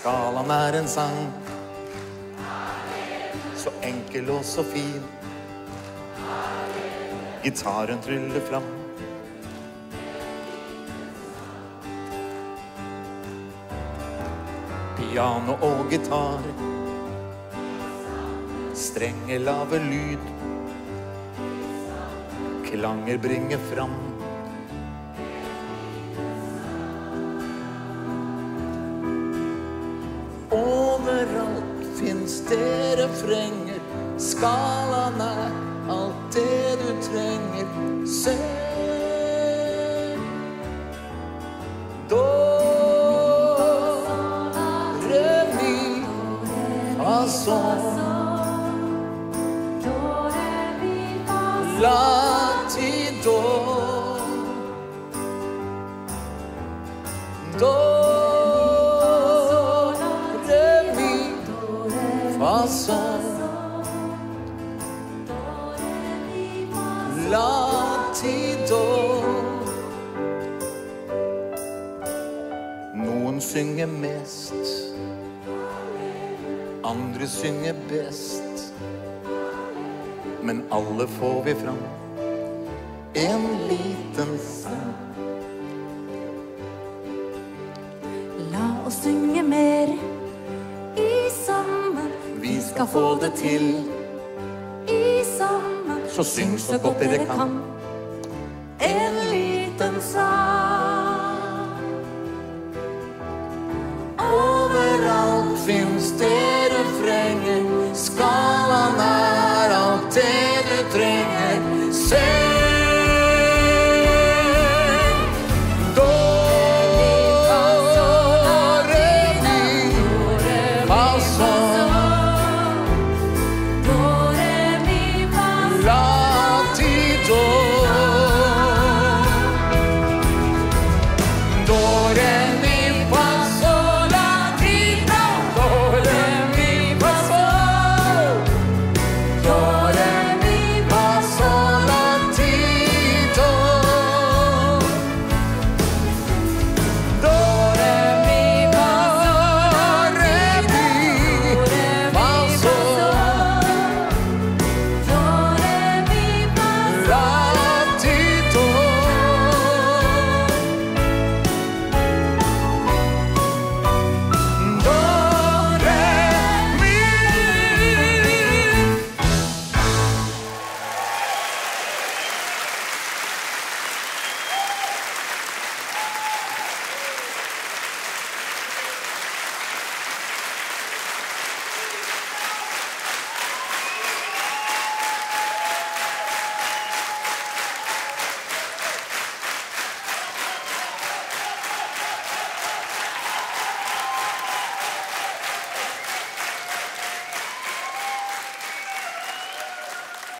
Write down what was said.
Skalaen er en sang. Så enkel og så fin. Gitaren tryller fram. Piano og gitar. Strenge, lave lyd. Klanger bringer fram. Overalt fins det refrenger. Skalaen er alt det du trenger. Se Do, re, mi, fa, sol. La, ti, do. Do, La, ti, do. Noen synger mest, andre synger best. Men alle får vi fram en liten sang. La oss synge mer. Skal få det til, I sammen. så syng så godt dere kan. En liten sang. Overalt fins det refrenger.